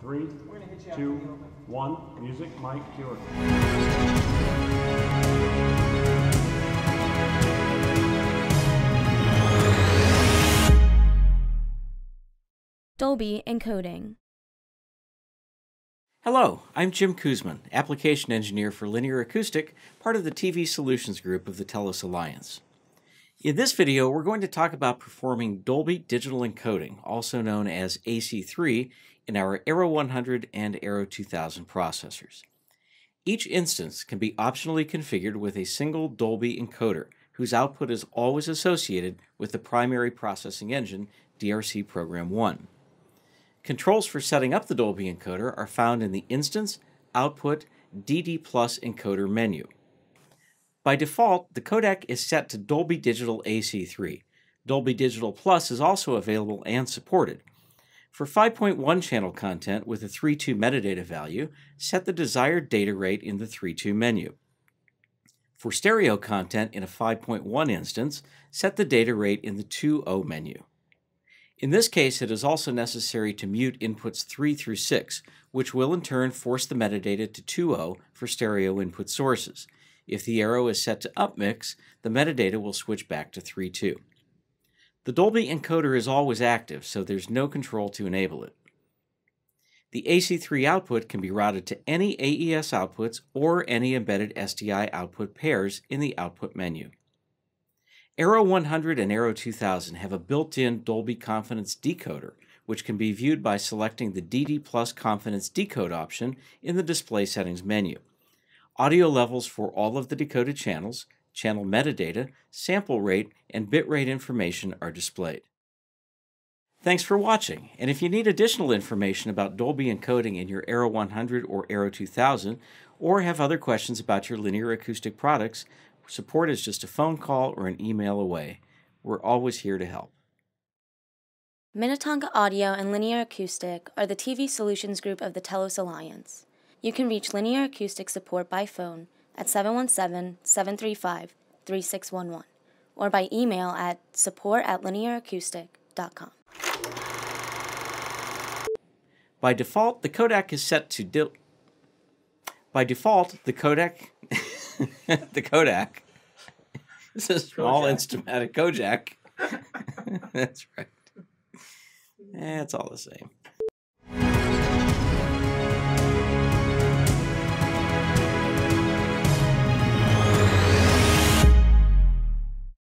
Three, two, one. Music, Mike, cue. Dolby Encoding. Hello, I'm Jim Kuzman, Application Engineer for Linear Acoustic, part of the TV Solutions Group of the Telos Alliance. In this video, we're going to talk about performing Dolby Digital Encoding, also known as AC3, in our Aero 100 and Aero 2000 processors. Each instance can be optionally configured with a single Dolby encoder, whose output is always associated with the primary processing engine, DRC Program 1. Controls for setting up the Dolby encoder are found in the Instance, Output, DD Plus Encoder menu. By default, the codec is set to Dolby Digital AC3. Dolby Digital Plus is also available and supported. For 5.1 channel content with a 3.2 metadata value, set the desired data rate in the 3.2 menu. For stereo content in a 5.1 instance, set the data rate in the 2.0 menu. In this case, it is also necessary to mute inputs 3 through 6, which will in turn force the metadata to 2.0 for stereo input sources. If the Aero is set to upmix, the metadata will switch back to 3.2. The Dolby encoder is always active, so there's no control to enable it. The AC3 output can be routed to any AES outputs or any embedded SDI output pairs in the output menu. Aero 100 and Aero 2000 have a built-in Dolby Confidence decoder, which can be viewed by selecting the DD Plus Confidence Decode option in the Display Settings menu. Audio levels for all of the decoded channels, channel metadata, sample rate, and bitrate information are displayed. Thanks for watching, and if you need additional information about Dolby encoding in your Aero 100 or Aero 2000, or have other questions about your linear acoustic products, Support is just a phone call or an email away. We're always here to help. Minnetonka Audio and Linear Acoustic are the TV solutions group of the Telos Alliance. You can reach Linear Acoustic support by phone at 717 735 3611 or by email at support at linearacoustic.com. By default, the codec is set to dil- by default, the codec the Kodak. It's a small Kojak. instrumentic Kojak. That's right. Eh, it's all the same.